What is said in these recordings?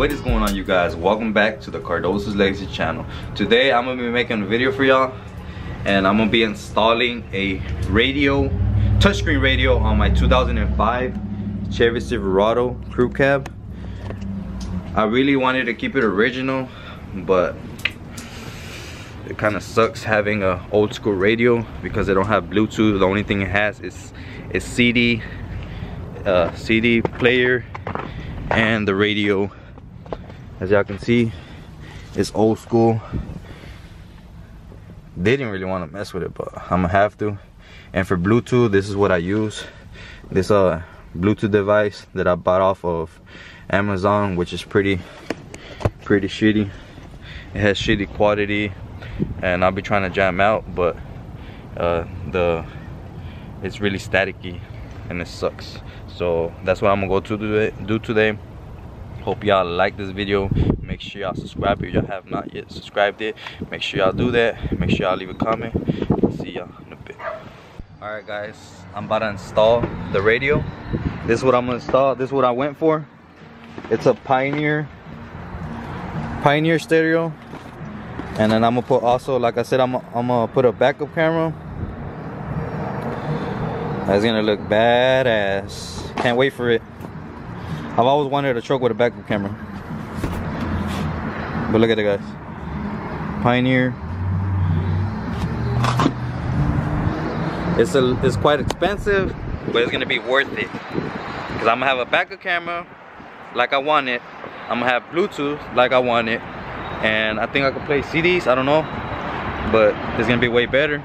what is going on you guys? Welcome back to the cardoza's legacy channel. Today i'm gonna be making a video for y'all and i'm gonna be installing a radio touchscreen radio on my 2005 chevy silverado crew cab. I really wanted to keep it original but it kind of sucks having a old school radio because they don't have bluetooth. The only thing it has is a cd uh, cd player and the radio as y'all can see it's old school. They didn't really want to mess with it but i'm gonna have to. And for bluetooth this is what i use. This uh bluetooth device that i bought off of amazon which is pretty pretty shitty. It has shitty quality and i'll be trying to jam out but uh the it's really staticky and it sucks. So that's what i'm gonna go to do today hope y'all like this video. Make sure y'all subscribe if y'all have not yet subscribed it. Make sure y'all do that. Make sure y'all leave a comment. See y'all in a bit. All right guys. I'm about to install the radio. This is what i'm gonna install. This is what i went for. It's a pioneer pioneer stereo. And then i'm gonna put also like i said i'm, I'm gonna put a backup camera. That's gonna look badass. Can't wait for it I've always wanted a truck with a backup camera. But look at it guys. Pioneer. It's a it's quite expensive, but it's gonna be worth it. Cause I'm gonna have a backup camera like I want it. I'm gonna have Bluetooth like I want it. And I think I can play CDs, I don't know. But it's gonna be way better.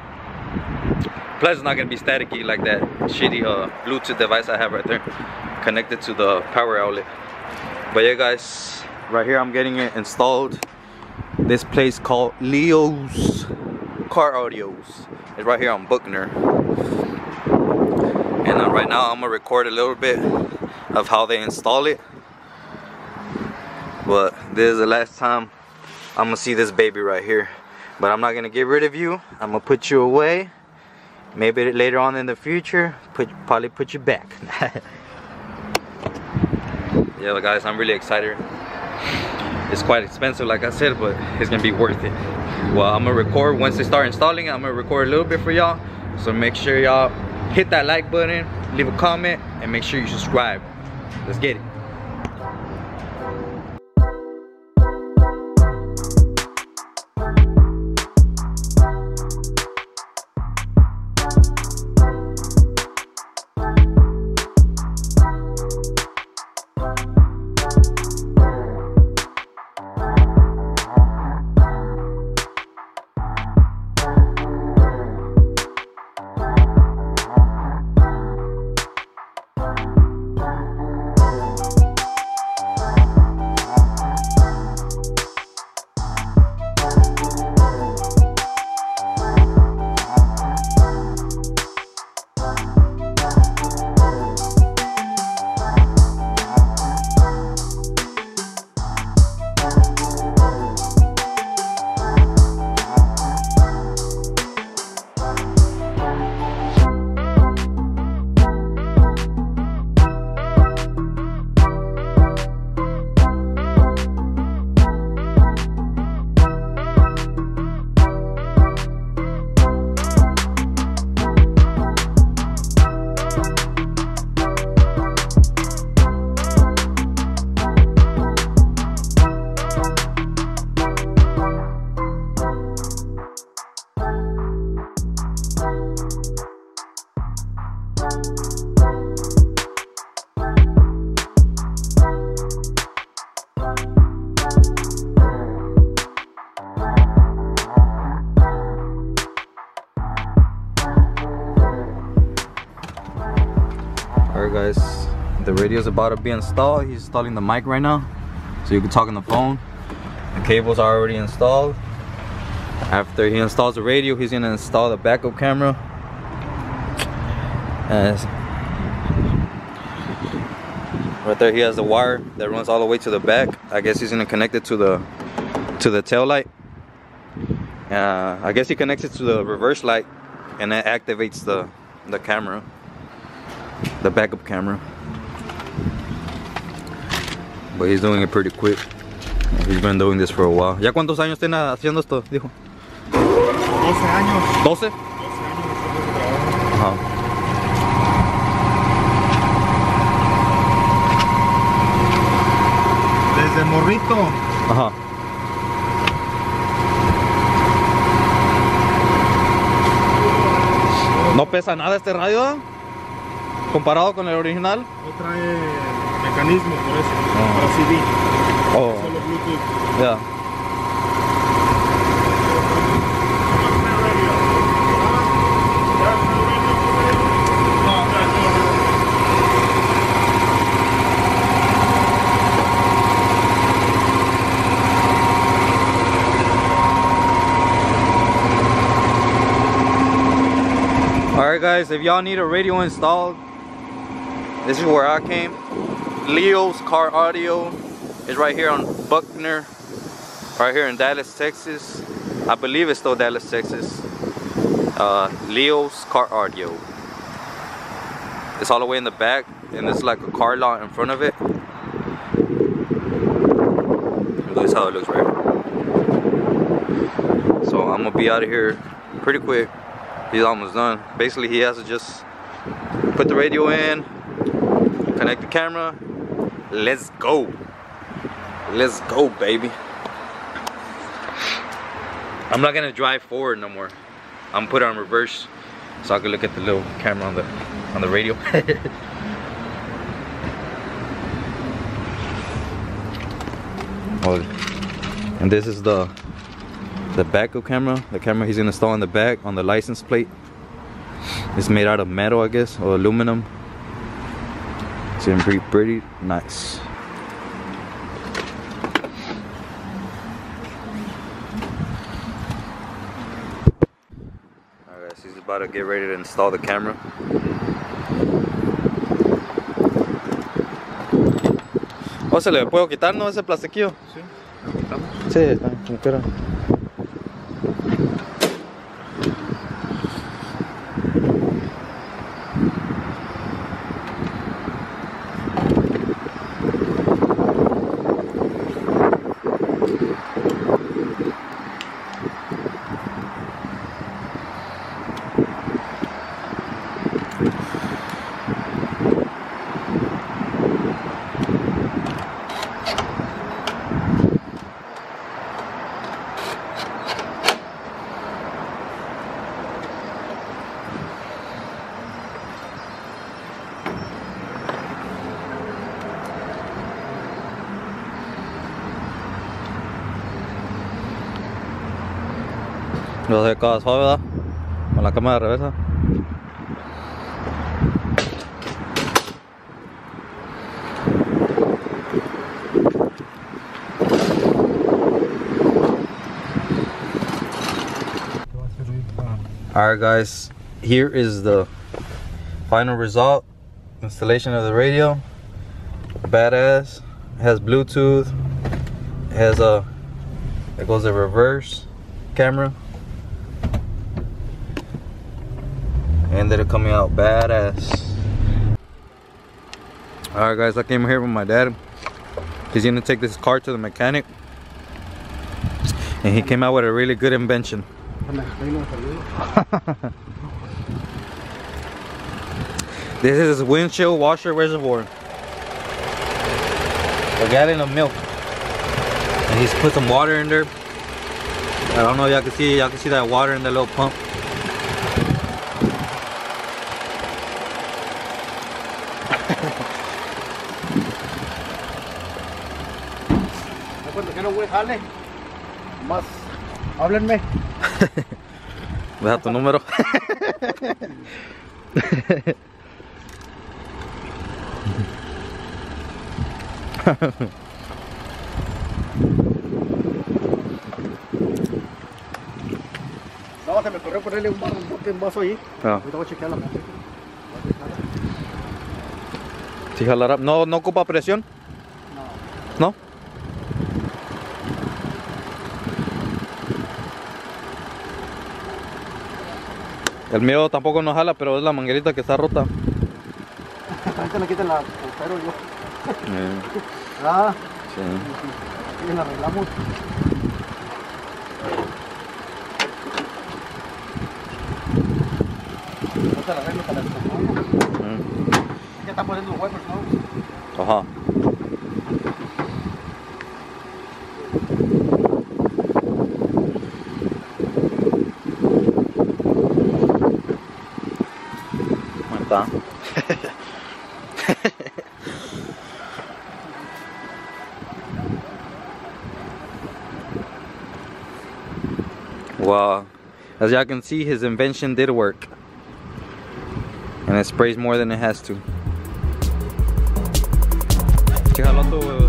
Plus it's not gonna be staticky like that shitty uh, Bluetooth device I have right there connected to the power outlet. But yeah guys right here I'm getting it installed. This place called Leo's Car Audios. It's right here on Buckner. And uh, right now I'm gonna record a little bit of how they install it. But this is the last time I'm gonna see this baby right here. But I'm not gonna get rid of you. I'm gonna put you away maybe later on in the future put probably put you back. Yeah guys i'm really excited. It's quite expensive like i said but it's gonna be worth it. Well i'm gonna record once they start installing it i'm gonna record a little bit for y'all. So make sure y'all hit that like button leave a comment and make sure you subscribe. Let's get it guys, the radio is about to be installed. He's installing the mic right now. So you can talk on the phone. The cables are already installed. After he installs the radio, he's gonna install the backup camera. And right there he has the wire that runs all the way to the back. I guess he's gonna connect it to the to the tail light. Uh, I guess he connects it to the reverse light and that activates the the camera the backup camera But he's doing it pretty quick. He's been doing this for a while. ¿Ya cuántos años tiene haciendo esto? Dijo. 12 años. 12? 12 años. Ajá. Desde morrito. Ajá. No pesa nada este radio, ¿eh? Comparado con el original. No trae mecanismo por eso. Ah. Para CD. Oh, Solo Bluetooth. yeah. Alright guys, if y'all need a radio installed, this is where I came. Leo's Car Audio is right here on Buckner, right here in Dallas, Texas. I believe it's still Dallas, Texas. Uh, Leo's Car Audio. It's all the way in the back, and there's like a car lot in front of it. This is how it looks right. So I'm gonna be out of here pretty quick. He's almost done. Basically, he has to just put the radio in, connect the camera. Let's go. Let's go, baby. I'm not gonna drive forward no more. I'm put on reverse so I can look at the little camera on the on the radio. oh, and this is the the backup camera, the camera he's gonna install in the back on the license plate. It's made out of metal, I guess, or aluminum. It's in pretty, pretty nice. Alright guys, he's about to get ready to install the camera. ¿O se le puedo quitar, no, ese plastiquillo? Sí. Sí, está, como quiera. Lo de cada suave, ¿verdad? Con la cámara de reversa. Alright guys, here is the final result. Installation of the radio. Badass. It has Bluetooth. It has a it goes a reverse camera. Ended up coming out badass. Alright guys, I came here with my dad. He's gonna take this car to the mechanic. And he came out with a really good invention. This is windshield washer reservoir. A gallon of milk. And he's put some water in there. I don't know, y'all can see y'all can see that water in the little pump. Cuando quiero güey jale, más háblenme. Deja tu número. No, se me ocurrió ponerle un, bote, un vaso ahí. Ah, Ahorita voy a chequear la sí, jalará. No, no ocupa presión, El mío tampoco no jala, pero es la manguerita que está rota. Ahorita le quiten la. el pero yo. Eh, Ah, Sí. y la arreglamos. Vamos al arreglo para la estación. Mm. Ya está poniendo los huevos, ¿no? Ajá. ¿Cómo wow. As y'all can see, his invention did work. And it sprays more than it has to. Che jaló tu